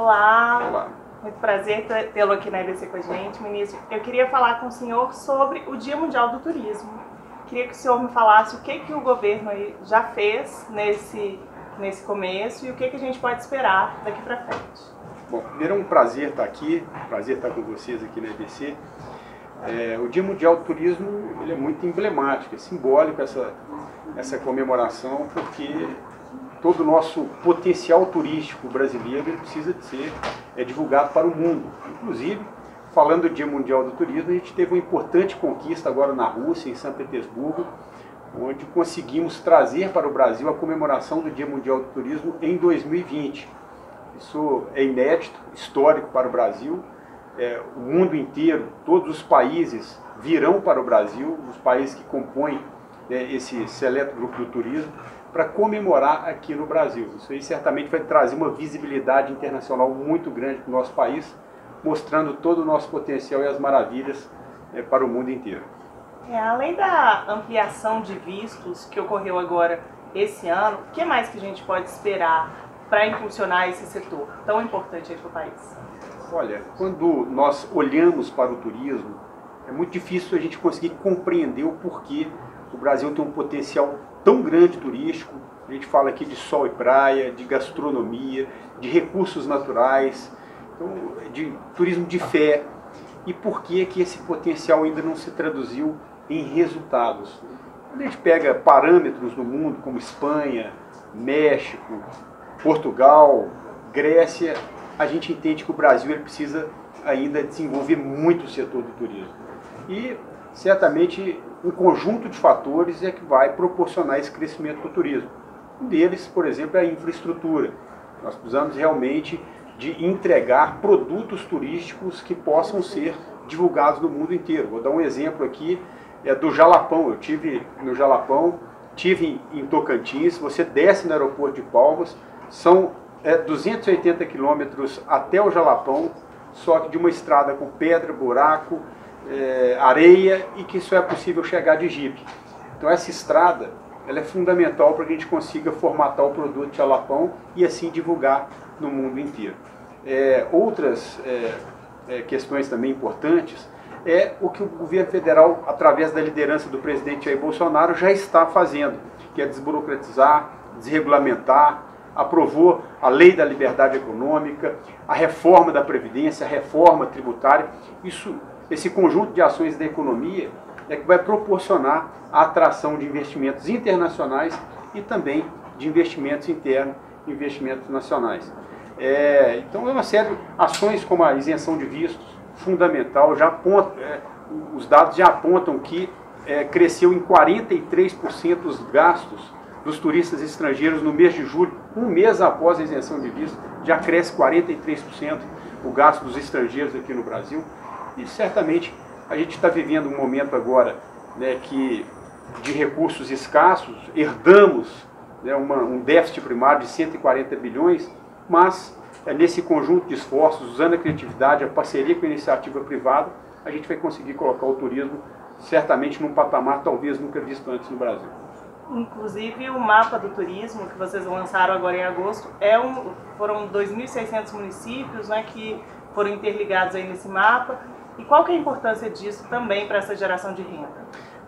Olá. Olá. Muito prazer tê-lo aqui na EBC com a gente, ministro. Eu queria falar com o senhor sobre o Dia Mundial do Turismo. Queria que o senhor me falasse o que, que o governo já fez nesse, nesse começo e o que, que a gente pode esperar daqui para frente. Bom, primeiro é um prazer estar aqui, prazer estar com vocês aqui na EBC. É, o Dia Mundial do Turismo ele é muito emblemático, é simbólico essa, essa comemoração, porque todo o nosso potencial turístico brasileiro precisa de ser é, divulgado para o mundo. Inclusive, falando do Dia Mundial do Turismo, a gente teve uma importante conquista agora na Rússia, em São Petersburgo, onde conseguimos trazer para o Brasil a comemoração do Dia Mundial do Turismo em 2020. Isso é inédito, histórico para o Brasil. É, o mundo inteiro, todos os países virão para o Brasil, os países que compõem né, esse seleto grupo do turismo, para comemorar aqui no Brasil. Isso aí certamente vai trazer uma visibilidade internacional muito grande para o nosso país, mostrando todo o nosso potencial e as maravilhas é, para o mundo inteiro. É, além da ampliação de vistos que ocorreu agora esse ano, o que mais que a gente pode esperar para impulsionar esse setor tão importante para o país? Olha, quando nós olhamos para o turismo, é muito difícil a gente conseguir compreender o porquê o Brasil tem um potencial tão grande turístico. A gente fala aqui de sol e praia, de gastronomia, de recursos naturais, então, de turismo de fé. E por que, que esse potencial ainda não se traduziu em resultados? Quando a gente pega parâmetros no mundo como Espanha, México, Portugal, Grécia, a gente entende que o Brasil ele precisa ainda desenvolver muito o setor do turismo. E certamente um conjunto de fatores é que vai proporcionar esse crescimento do turismo. Um deles, por exemplo, é a infraestrutura. Nós precisamos realmente de entregar produtos turísticos que possam ser divulgados no mundo inteiro. Vou dar um exemplo aqui é do Jalapão. Eu tive no Jalapão, tive em Tocantins. Você desce no aeroporto de Palmas, são é, 280 quilômetros até o Jalapão, só que de uma estrada com pedra, buraco, é, areia e que só é possível chegar de jipe. Então essa estrada ela é fundamental para que a gente consiga formatar o produto de Jalapão e assim divulgar no mundo inteiro. É, outras é, é, questões também importantes é o que o governo federal, através da liderança do presidente Jair Bolsonaro, já está fazendo, que é desburocratizar, desregulamentar, aprovou a lei da liberdade econômica, a reforma da Previdência, a reforma tributária. Isso esse conjunto de ações da economia é que vai proporcionar a atração de investimentos internacionais e também de investimentos internos, investimentos nacionais. É, então é uma série de ações como a isenção de vistos, fundamental, já aponta, é, os dados já apontam que é, cresceu em 43% os gastos dos turistas estrangeiros no mês de julho, um mês após a isenção de vistos, já cresce 43% o gasto dos estrangeiros aqui no Brasil. E certamente a gente está vivendo um momento agora né, que de recursos escassos, herdamos né, uma, um déficit primário de 140 bilhões, mas é, nesse conjunto de esforços, usando a criatividade, a parceria com a iniciativa privada, a gente vai conseguir colocar o turismo certamente num patamar talvez nunca visto antes no Brasil. Inclusive o mapa do turismo que vocês lançaram agora em agosto é um, foram 2.600 municípios né, que foram interligados aí nesse mapa e qual que é a importância disso também para essa geração de renda?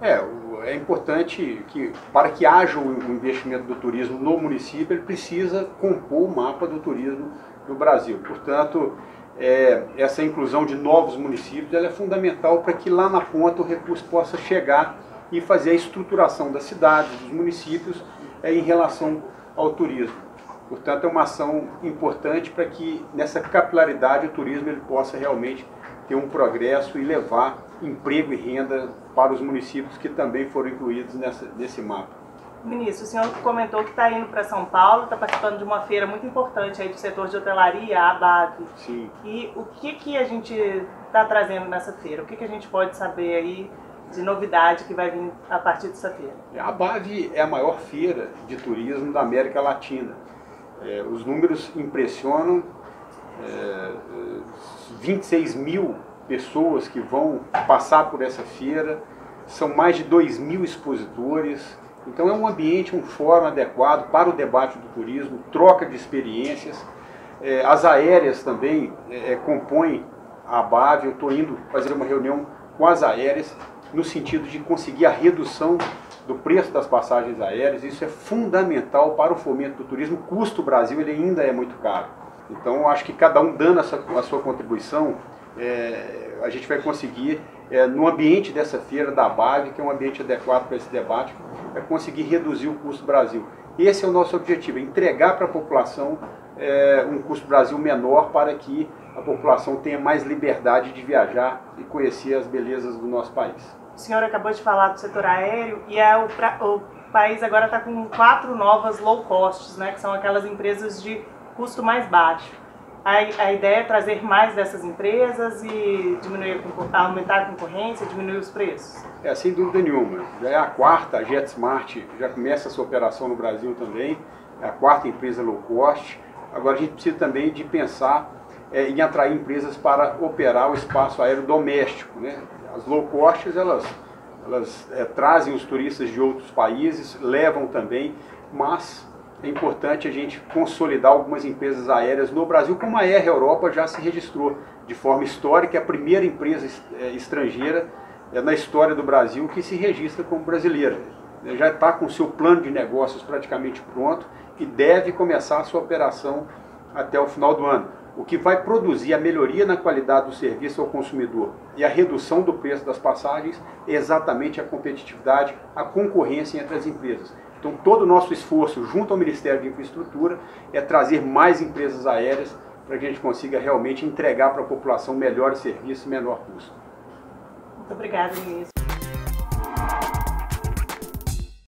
É, é importante que, para que haja o investimento do turismo no município, ele precisa compor o mapa do turismo no Brasil. Portanto, é, essa inclusão de novos municípios é fundamental para que lá na ponta o recurso possa chegar e fazer a estruturação das cidades, dos municípios é, em relação ao turismo. Portanto, é uma ação importante para que nessa capilaridade o turismo ele possa realmente ter um progresso e levar emprego e renda para os municípios que também foram incluídos nessa, nesse mapa. Ministro, o senhor comentou que está indo para São Paulo, está participando de uma feira muito importante aí do setor de hotelaria, a ABAV. Sim. E o que, que a gente está trazendo nessa feira? O que, que a gente pode saber aí de novidade que vai vir a partir dessa feira? A ABAV é a maior feira de turismo da América Latina. É, os números impressionam é, 26 mil pessoas que vão passar por essa feira, são mais de 2 mil expositores. Então é um ambiente, um fórum adequado para o debate do turismo, troca de experiências. É, as aéreas também é, compõem a BAV. Eu estou indo fazer uma reunião com as aéreas no sentido de conseguir a redução do preço das passagens aéreas. Isso é fundamental para o fomento do turismo. O custo Brasil ele ainda é muito caro. Então, acho que cada um dando a sua, a sua contribuição, é, a gente vai conseguir, é, no ambiente dessa feira da BAG, que é um ambiente adequado para esse debate, é conseguir reduzir o custo Brasil. Esse é o nosso objetivo, é entregar para a população é, um custo Brasil menor para que a população tenha mais liberdade de viajar e conhecer as belezas do nosso país. O senhor acabou de falar do setor aéreo e é o, o país agora está com quatro novas low costs, né, que são aquelas empresas de custo mais baixo. A, a ideia é trazer mais dessas empresas e diminuir, aumentar a concorrência, diminuir os preços? É, sem dúvida nenhuma. Já é a quarta, a JetSmart já começa a sua operação no Brasil também, é a quarta empresa low cost. Agora a gente precisa também de pensar é, em atrair empresas para operar o espaço aéreo doméstico. Né? As low costs, elas, elas é, trazem os turistas de outros países, levam também, mas é importante a gente consolidar algumas empresas aéreas no Brasil, como a Air Europa já se registrou de forma histórica, é a primeira empresa é, estrangeira é, na história do Brasil que se registra como brasileira. Já está com seu plano de negócios praticamente pronto e deve começar a sua operação até o final do ano o que vai produzir a melhoria na qualidade do serviço ao consumidor e a redução do preço das passagens é exatamente a competitividade, a concorrência entre as empresas. Então, todo o nosso esforço junto ao Ministério de Infraestrutura é trazer mais empresas aéreas para que a gente consiga realmente entregar para a população melhores serviços e menor custo. Muito obrigada, ministro.